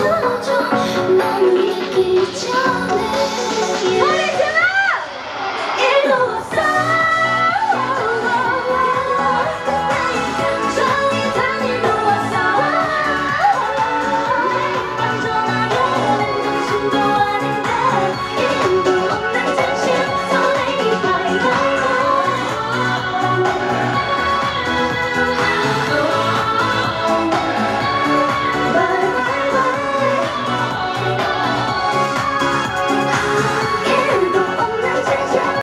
맞춰줘 난 이길